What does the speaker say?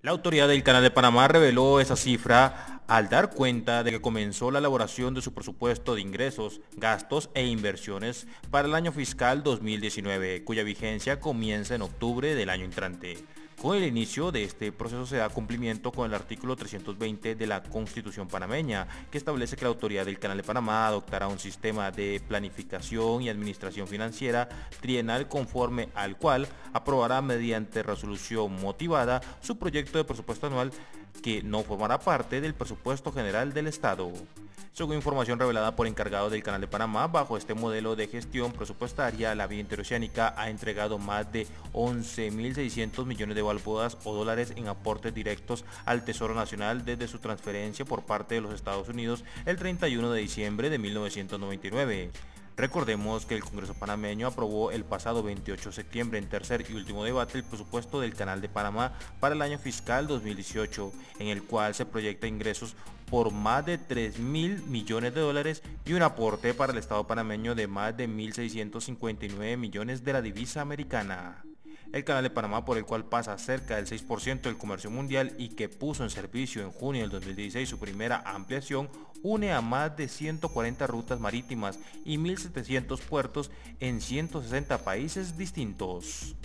La autoridad del Canal de Panamá reveló esa cifra al dar cuenta de que comenzó la elaboración de su presupuesto de ingresos, gastos e inversiones para el año fiscal 2019, cuya vigencia comienza en octubre del año entrante. Con el inicio de este proceso se da cumplimiento con el artículo 320 de la Constitución panameña, que establece que la autoridad del Canal de Panamá adoptará un sistema de planificación y administración financiera trienal conforme al cual aprobará mediante resolución motivada su proyecto de presupuesto anual que no formará parte del presupuesto general del Estado. Según información revelada por encargado del Canal de Panamá, bajo este modelo de gestión presupuestaria, la vía interoceánica ha entregado más de 11.600 millones de balboas o dólares en aportes directos al Tesoro Nacional desde su transferencia por parte de los Estados Unidos el 31 de diciembre de 1999. Recordemos que el Congreso panameño aprobó el pasado 28 de septiembre en tercer y último debate el presupuesto del Canal de Panamá para el año fiscal 2018, en el cual se proyecta ingresos por más de 3 mil millones de dólares y un aporte para el Estado panameño de más de 1.659 millones de la divisa americana el canal de Panamá por el cual pasa cerca del 6% del comercio mundial y que puso en servicio en junio del 2016 su primera ampliación, une a más de 140 rutas marítimas y 1.700 puertos en 160 países distintos.